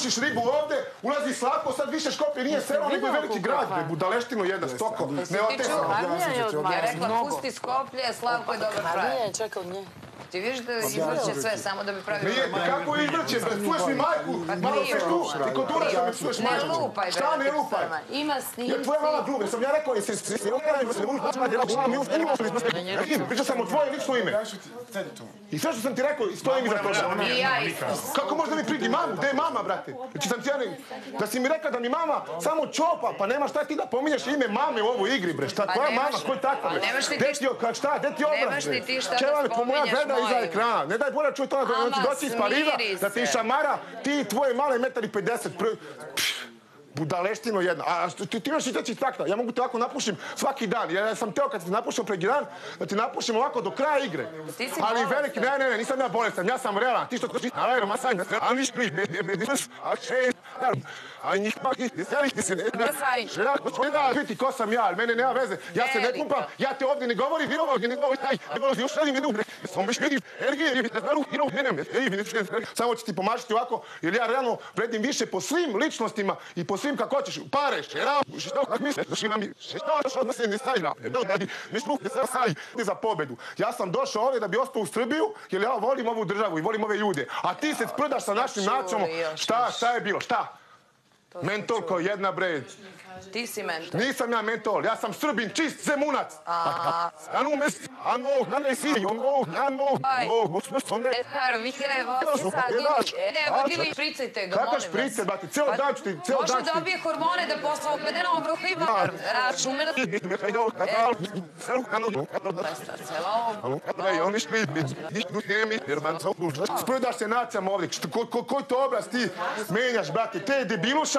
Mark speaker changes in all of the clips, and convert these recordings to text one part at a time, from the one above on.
Speaker 1: pušiš ribu ovde, ulazi Slavko, sad više Škoplje nije selo, nego je veliki grad, bre, budaleštino jedna, stoko, ne otesano.
Speaker 2: Ja rekla, pusti Skoplje, Slavko je dobar pravi.
Speaker 3: Nije, čekaj od nje.
Speaker 2: Ti vidiš da izvrće sve samo da bi pravio...
Speaker 1: Nije, kako izvrće, bre, psuješ mi majku, malo se tu, ti kod Duraša me psuješ majku.
Speaker 2: Ne lupaj, bre.
Speaker 1: Šta ne lupaj?
Speaker 2: Ima snimci.
Speaker 1: Ja tvoja mala glume, sam ja rekao, jesi se se Pričao sam o tvoje lično ime. I sve što sam ti rekao, stojim iza toga.
Speaker 2: I ja isto.
Speaker 1: Kako možda mi pridi mamu? Gde je mama, brate? Znači sam ti ja ne... Da si mi rekao da mi mama samo čopa, pa nema šta ti da pominješ ime mame u ovoj igri, bre. Šta,
Speaker 2: Pa
Speaker 1: koja mama, ko je tako, bre?
Speaker 2: pa ti
Speaker 1: Gde ti, šta, gde ti obraz,
Speaker 2: Nemaš ni ti šta da
Speaker 1: Čeva me po moja
Speaker 2: spominješ
Speaker 1: gleda iza
Speaker 2: moje
Speaker 1: ekrana. Ne daj bolje čuj to, da ti doći iz Pariza, da ti šamara, ti tvoje male metar i 50. Pr... Pš, Budaleštino jedna. A što- ti, ti imaš i teći takta. Ja mogu te ovako napušim svaki dan. Ja sam teo kad ti napušim preki dan, da ti napušim ovako do kraja igre.
Speaker 2: Ti
Speaker 1: Ali veliki, ne, ne, ne, nisam ja bolestan. Ja sam realan. Ti što ti na aero masaj, a mi škri, a še, a njih pa ki, seli se ne. Žena, gospodina, vidi ko sam ja, ali mene nema veze. Ja se ne
Speaker 2: Velika.
Speaker 1: pumpam, ja te ovdje ne govori, vi ovo, ne govori, taj, ne govori, još radim jednu, sam biš vidim, energije, ne znaru, hiro, ne, ne, ne, samo ću ti pomažiti ovako, jer ja realno vredim više po svim ličnostima i po svim kako hoćeš, pare, šera, što kako misliš, što ima mi, što što odnose ne sajna, mi smo se saj za pobedu. Ja sam došao ovdje da bi ostao u Srbiju, jer ja volim ovu državu i volim ove ljude, a ti se sprdaš sa našim
Speaker 2: još
Speaker 1: šta, šta je bilo, šta? Mentol kao jedna bre,
Speaker 2: Ti si mentor.
Speaker 1: nisam ja mentol, ja sam srbin, čist zemunac.
Speaker 2: A,
Speaker 1: Anu mes, anu, nane si, anu,
Speaker 2: Aj.
Speaker 1: anu, gospod, ne.
Speaker 2: Edgar, vi vas sad, evo, ili špricajte ga,
Speaker 1: Kako
Speaker 2: molim vas.
Speaker 1: šprice, brate, ceo
Speaker 2: Pa,
Speaker 1: dan ću ti, ceo
Speaker 2: Može
Speaker 1: dan ću
Speaker 2: da
Speaker 1: ti.
Speaker 2: dobije hormone da posle opede na obruhu ima šume da... Cela ovo.
Speaker 1: Sprdaš se nacijama ovdje. Što- ko- ko- Koji to obraz ti menjaš, brate? Te je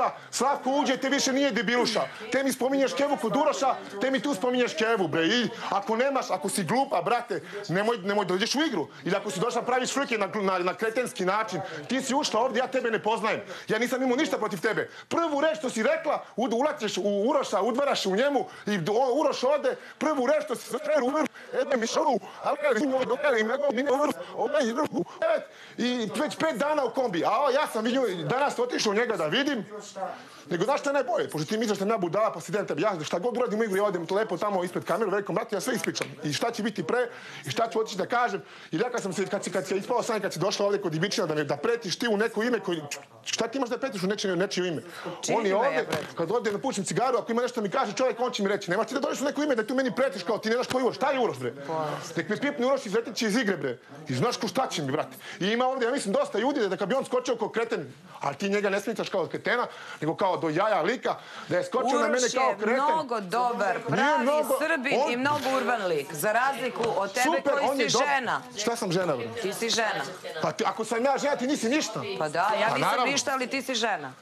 Speaker 1: debiluša, Slavko uđe, te više nije debiluša. Te mi spominješ Kevu kod Uroša, te mi tu spominješ Kevu, bre. I ako nemaš, ako si glupa, brate, nemoj, nemoj da uđeš u igru. Ili ako si došla praviš frike na, na, na kretenski način, ti si ušla ovdje, ja tebe ne poznajem. Ja nisam imao ništa protiv tebe. Prvu reč što si rekla, ulaćeš u Uroša, udvaraš u njemu i Uroš ode, prvu reč što si sve u Ede mi šoru, ali kada mi ovo dokali, nego mi ne ovaj je drugu. I već pet dana u kombi, a ja sam vidio, danas otišao njega da vidim, nego znaš šta je najbolje, pošto ti misliš da ja budala, pa si idem tebi, ja šta god uradim u igru, ja odem to lepo tamo ispred kameru, velikom bratu, ja sve ispričam. I šta će biti pre, i šta ću otići da kažem. I rekao sam se, kad si, kad si ispao sam, kad si došla ovdje kod Ibičina, da, me, da pretiš ti u neko ime, koji, šta ti imaš da pretiš u nečije, nečije ime? On je ovdje, kad ovdje napušim cigaru, ako ima nešto mi kaže čovjek, on će mi reći. Nemaš ti da dođeš u neko ime da ti meni pretiš kao ti ne znaš ko je Uroš. Šta je Uroš, bre? Nek mi pipne Uroš izletit će iz igre, bre. I znaš ko šta će mi, brate. I ima ovdje, ja mislim, dosta ljudi da kad bi on skočio kao kreten, ali ti njega ne smitaš kao kretena, nego kao do jaja lika, da je skočio na mene
Speaker 2: Uroš
Speaker 1: kao
Speaker 2: je
Speaker 1: kreten.
Speaker 2: mnogo dobar, pravi
Speaker 1: mnogo-
Speaker 2: srbin
Speaker 1: on-
Speaker 2: i mnogo urban lik. Za razliku od tebe
Speaker 1: Super,
Speaker 2: koji
Speaker 1: je
Speaker 2: si žena.
Speaker 1: Šta sam žena, bre?
Speaker 2: Ti si žena.
Speaker 1: Pa ti, ako sam ja žena, ti nisi ništa.
Speaker 2: Pa da, ja
Speaker 1: Pa
Speaker 2: nisam
Speaker 1: naravno.
Speaker 2: ništa, ali ti si žena.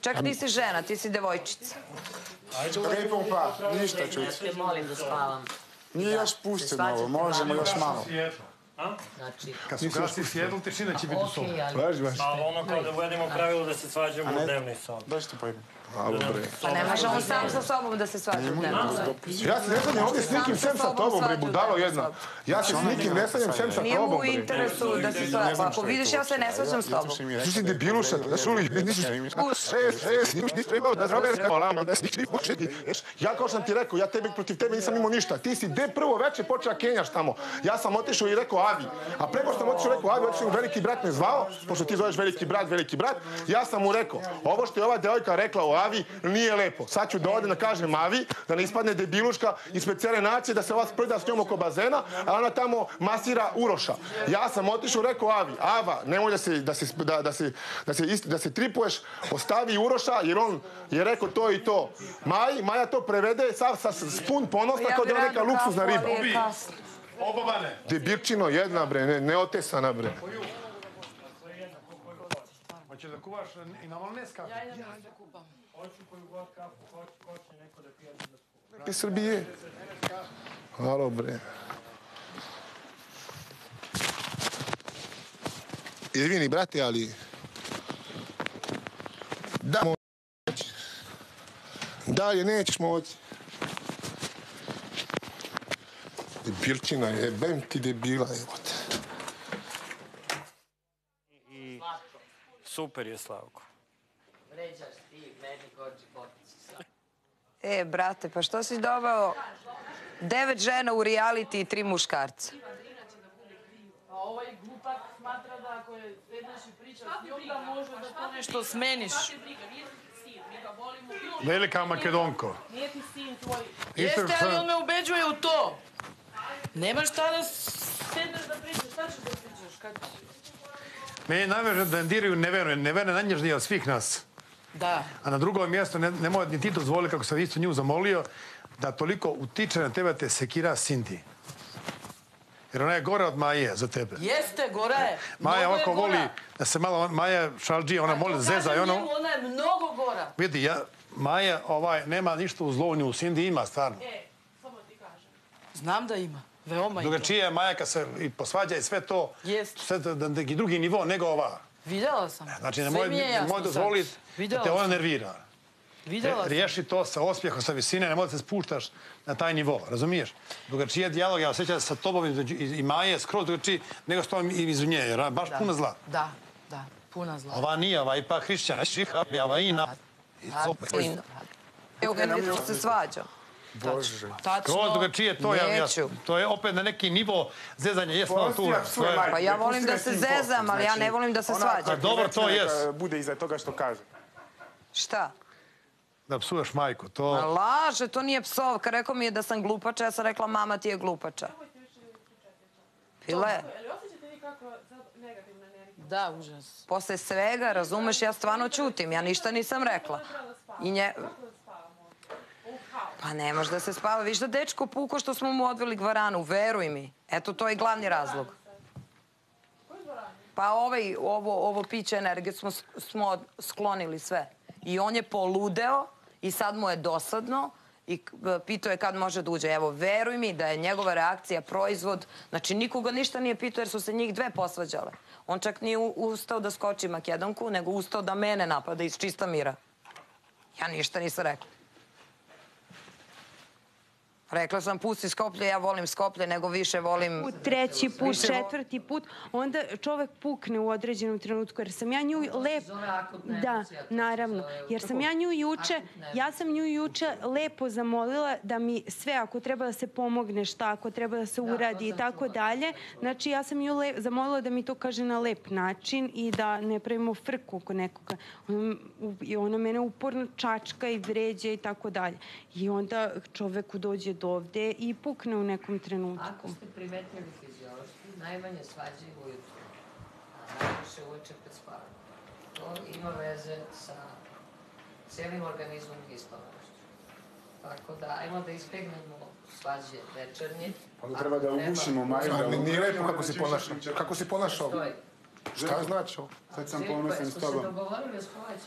Speaker 2: Čak ti si žena, ti si devojčica.
Speaker 4: Lepo pa, ništa čuti.
Speaker 3: Te molim da spavam.
Speaker 4: Nije još pušteno ovo, možemo još malo.
Speaker 3: Znači,
Speaker 5: Kad su gasi sjedl, tišina će biti u sobu.
Speaker 3: okej, ali...
Speaker 1: Važi.
Speaker 6: Ali ono kao da uvedemo pravilo da se svađamo u dnevni sob.
Speaker 4: Dođite po ime.
Speaker 1: Alo, bre.
Speaker 2: Pa ne može on sam sa sobom da se svađa. Ne,
Speaker 1: Ja se ne sanjam ovdje s nikim sem sa tobom, bre, budalo jedna. Ja se s nikim ne sanjam sem sa
Speaker 2: Nije mu
Speaker 1: tobom,
Speaker 2: u
Speaker 1: bre.
Speaker 2: interesu da se svađa. Pa ako vidiš, ja se ne svađam s tobom.
Speaker 1: Ti si debiluša, da nisi Šest, šest, nisi trebao da zrobeš kolama, da si ti početi. Ja kao sam ti rekao, ja tebi protiv tebe nisam imao ništa. Ti si de prvo veče počela kenjaš tamo. Ja sam otišao i rekao Avi. A preko što sam otišao i rekao Avi, otišao veliki brat me zvao, pošto ti zoveš veliki brat, veliki brat. Ja sam mu rekao, ovo što je ova devojka rekla o Avi nije lepo. Sad ću da odem da kažem Avi, da ne ispadne debiluška ispred cijele nacije, da se ova sprda s njom oko bazena, a ona tamo masira Uroša. Ja sam otišao i rekao Avi, Ava, nemoj da se, da se, da, da se, da se, ist- da se tripuješ, ostavi Uroša, jer on je rekao to i to. Maj, Maja to prevede sa, sa, sa spun ponosna kao da je neka luksuzna riba.
Speaker 5: Obobane.
Speaker 1: Debirčino jedna bre, ne, neotesana bre.
Speaker 5: Hoće da kuvaš i na malo neska.
Speaker 1: Te Srbije. Halo bre. Izvini, brate, ali... Da, moći. Dalje nećeš moći. Debilčina, jebem ti debila, evo te.
Speaker 6: Super je Slavko.
Speaker 3: Vređaš ti, meni gođi potici.
Speaker 2: E, brate, pa što si doveo devet žena u reality i tri muškarca?
Speaker 7: A ovaj glupak smatra da ako je sedneš i pričaš s njom da može da to nešto smeniš.
Speaker 5: Velika Makedonko.
Speaker 7: Nije ti sin tvoj. Jeste, ali on me ubeđuje u to. Nemaš šta da sedneš da pričaš, šta ćeš da pričaš? Kad...
Speaker 5: Meni je najvažnije da ne diraju neverne. Neverne je najnježnije od svih nas.
Speaker 7: Da.
Speaker 5: A na drugom mjestu ne, nemoj ni ti dozvoli, kako sam isto nju zamolio, da toliko utiče na tebe da te sekira Cindy. Jer ona je gora od Maje za tebe.
Speaker 7: Jeste, gora je.
Speaker 5: Maja
Speaker 7: Mnogo
Speaker 5: ovako voli da se malo, Maja šalđi, ona da zeza i ono...
Speaker 7: njemu, Ona je mnogo gora.
Speaker 5: Vidi, ja, Maja ovaj, nema ništa u zlovnju, u Cindy ima stvarno.
Speaker 7: E, samo ti kažem. Znam da ima. Veoma ima.
Speaker 5: Drugačije je Maja kad se i posvađa i sve to,
Speaker 7: Jest.
Speaker 5: sve to da neki drugi nivo nego ova.
Speaker 7: Videla sam.
Speaker 5: Znači,
Speaker 7: je jasno
Speaker 5: nemoj
Speaker 7: sad.
Speaker 5: dozvoliti da te ona
Speaker 7: sam.
Speaker 5: nervira.
Speaker 7: Videla sam.
Speaker 5: Riješi to sa osmijehom, sa visine, nemoj da se spuštaš na taj nivo, razumiješ? Drugačije dijalog, ja osjećam sa tobom i, i Maje, skroz drugačije nego s tobom i između nje, jer ona je baš puna zla.
Speaker 7: Da, da, puna zla.
Speaker 5: Ova nije, ova ipak hrišćana, šiha, ova je ina. I to-
Speaker 2: Lino. Evo ga, neću se svađao.
Speaker 4: Bože.
Speaker 7: Tačno.
Speaker 5: Skroz drugačije to, ja, ja, to je opet na neki nivo zezanja, jes malo tu.
Speaker 2: Pa ja volim da se zezam, ali ja
Speaker 4: znači,
Speaker 2: ne volim da se svađam.
Speaker 5: dobro, to
Speaker 4: neka
Speaker 5: jest.
Speaker 4: Bude iza toga što kaže.
Speaker 2: Šta?
Speaker 5: Da psuješ majku,
Speaker 2: A
Speaker 5: to...
Speaker 2: laže, to nije psovka. Rekao mi je da sam glupača, ja sam rekla mama ti je glupača. File,
Speaker 7: Da, užas.
Speaker 2: posle svega, razumeš, ja stvarno čutim, ja ništa nisam rekla. I nje... Pa ne može da se spava. Viš da dečko puko što smo mu odveli gvaranu, veruj mi. Eto, to je glavni razlog. Pa ovaj, ovo, ovo piće energije smo, smo sklonili sve. I on je poludeo i sad mu je dosadno i e, pitao je kad može da uđe. Evo, veruj mi da je njegova reakcija proizvod. Znači, nikoga ništa nije pitao jer su se njih dve posvađale. On čak nije ustao da skoči Makedonku, nego ustao da mene napada iz čista mira. Ja ništa nisam rekla. Rekla sam, pusti Skoplje, ja volim Skoplje, nego više volim...
Speaker 8: put, treći put,
Speaker 2: Više
Speaker 8: četvrti put, onda čovek pukne u određenom trenutku, jer sam ja nju lep...
Speaker 3: zove akutna
Speaker 8: Da, naravno. Jer sam ja nju juče, ja sam nju juče lepo zamolila da mi sve, ako treba da se pomogne, šta, ako treba da se uradi i tako dalje. Znači, ja sam nju le, zamolila da mi to kaže na lep način i da ne pravimo frku oko nekoga. U- I ona mene uporno čačka i vređa i tako dalje. I onda čoveku dođe do ovde i pukne u nekom trenutku.
Speaker 3: Ako ste primetili fiziološki, najmanje svađaju ujutru, a najviše uveče pred spavanjem. To ima veze sa cijelim organizmom i ispavanošću. Tako da, ajmo da izbjegnemo svađe večernje.
Speaker 4: Onda treba da ugušimo Maju.
Speaker 1: A,
Speaker 4: da
Speaker 1: Nije lepo kako
Speaker 4: da
Speaker 1: si ponašao. Kako si ponašao?
Speaker 3: Stoj.
Speaker 1: Šta znači ovo?
Speaker 4: Sad sam ponosan s
Speaker 3: se
Speaker 4: tobom.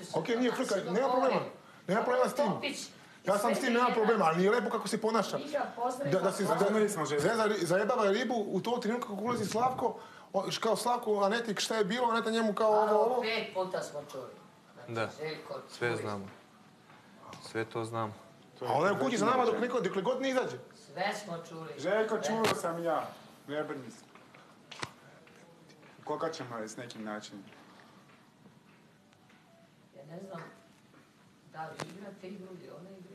Speaker 3: se.
Speaker 1: Ok, nije frka,
Speaker 3: se
Speaker 1: nema problema. Nema problema s tim.
Speaker 3: Topić,
Speaker 1: Ja sam s tim, nema problema, ali nije lepo kako se ponaša. Da, da si zajebava ribu u tom trenutku kako ulazi Slavko, kao Slavko, Aneti, šta je bilo, Aneta njemu kao ovo, ovo.
Speaker 3: Pet puta smo čuli. Znači,
Speaker 9: Da. Sve znamo. Sve to znam.
Speaker 1: A ona je u kući za nama dok neko, dokle god ne izađe.
Speaker 3: Sve smo čuli.
Speaker 4: Željko, čuo sam ja. Ne brini se. Koga ćemo s nekim načinom?
Speaker 3: Ja ne znam da li igrate igru ili ona igra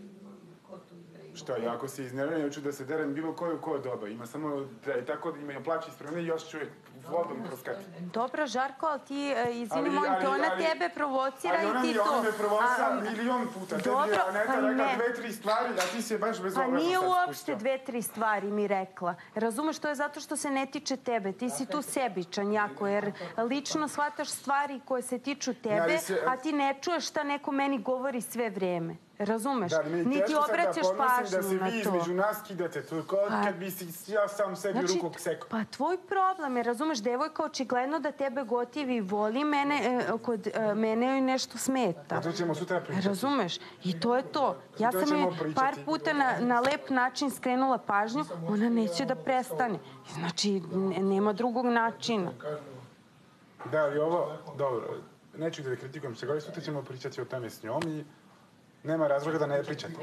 Speaker 4: Što, ja ako si iznervenio, hoću da se derem bilo koju koje doba. Ima samo, treba i tako da ima plaći ispred mene i još čovjek vodom proskače.
Speaker 8: Dobro, Žarko, ali ti, e, izvini,
Speaker 4: Ali-
Speaker 8: molim te,
Speaker 4: ali-
Speaker 8: ona
Speaker 4: ali-
Speaker 8: tebe provocira
Speaker 4: Ali ona
Speaker 8: i ti to.
Speaker 4: ona me provocira
Speaker 8: A,
Speaker 4: milion puta. Tebi
Speaker 8: dobro,
Speaker 4: je Aneta
Speaker 8: pa
Speaker 4: rekla
Speaker 8: ne.
Speaker 4: dve, tri stvari, a ti si je baš
Speaker 8: Pa
Speaker 4: bezobrazno
Speaker 8: nije
Speaker 4: sad
Speaker 8: uopšte dve, tri stvari mi rekla. Razumeš, to je zato što se ne tiče tebe. Ti si tu sebičan jako, jer lično shvataš stvari koje se tiču tebe,
Speaker 4: ali se-
Speaker 8: a ti ne čuješ šta neko meni govori sve vreme. Razumeš?
Speaker 4: Da, ali meni
Speaker 8: Niti
Speaker 4: teško sad da
Speaker 8: obraćaš pažnju
Speaker 4: se
Speaker 8: na
Speaker 4: vi
Speaker 8: to.
Speaker 4: između nas kidate. To kao
Speaker 8: Pa-
Speaker 4: kad bi si ja sam sebi
Speaker 8: Znači,
Speaker 4: ruku sekao.
Speaker 8: pa tvoj problem je, razumeš, devojka očigledno da tebe gotivi voli mene, e, kod e, mene joj nešto smeta.
Speaker 4: A to ćemo sutra pričati.
Speaker 8: Razumeš? I to je to. Ja
Speaker 4: Sutra
Speaker 8: sam joj par puta na, na lep način skrenula pažnju, ona neće da prestane. Znači, ne- nema drugog načina.
Speaker 4: Da, ali ovo, dobro, neću da kritikujem se, ali sutra ćemo pričati o tome s njom i Nema razloga da ne pričate.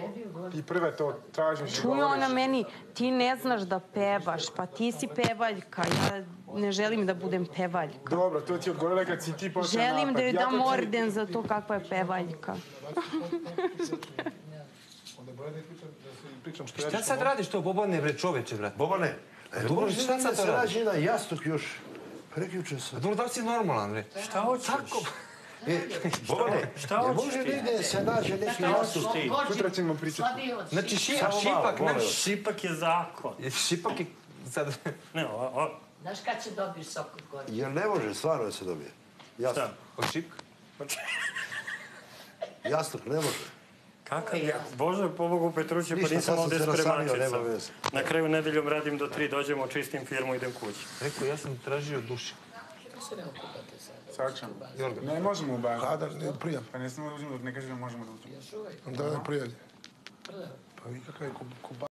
Speaker 4: I prve to tražiš i
Speaker 8: Čuje ona
Speaker 4: govoriš.
Speaker 8: meni, ti ne znaš da pevaš, pa ti si pevaljka, ja ne želim da budem pevaljka.
Speaker 4: Dobro, to ti odgovorila kad si ti počeo napad.
Speaker 8: Želim da joj
Speaker 4: Ja
Speaker 8: dam
Speaker 4: to ti-
Speaker 8: orden za to kakva je pevaljka.
Speaker 1: Onda bolje da pričam, da se pričam što ja
Speaker 9: Šta sad radiš to, Bobane, bre, čoveče?
Speaker 10: Bobane, e,
Speaker 9: Dobro,
Speaker 10: možeš
Speaker 9: šta sad radiš?
Speaker 10: nađe jedan jastuk još. Prekjuče sam.
Speaker 9: Dobro, da si normalan, bre?
Speaker 6: Šta hoćeš?
Speaker 10: E,
Speaker 6: Šta
Speaker 10: e,
Speaker 6: hoćeš
Speaker 10: može da se nađe neki ti?
Speaker 4: Sutra ćemo pričati.
Speaker 9: Znači, ši,
Speaker 10: Samo malo,
Speaker 9: šipak, ne.
Speaker 6: Šipak je zakon.
Speaker 9: šipak je sad...
Speaker 6: Ne, o, o,
Speaker 3: Znaš kad će dobiješ sok od gore?
Speaker 10: Jer ne može stvarno da se dobije. Jastuk.
Speaker 6: šta?
Speaker 9: Od šipka?
Speaker 10: Jastuk ne može.
Speaker 6: Kakav je? Bože, pobogu Petruće, pa nisam
Speaker 10: sad sam
Speaker 6: ovdje
Speaker 10: se
Speaker 6: spremačica. Na kraju nedeljom radim do tri, dođemo, čistim firmu, idem kući.
Speaker 9: Rekao, ja sam tražio duše.
Speaker 4: Sad ćemo. Ne Сакам. Не
Speaker 1: можеме убаја. А,
Speaker 4: да, не, пријам. Па не сме да узимат, не кажи можеме да
Speaker 1: узимат. Да, да, пријали. Па ви кака е куба?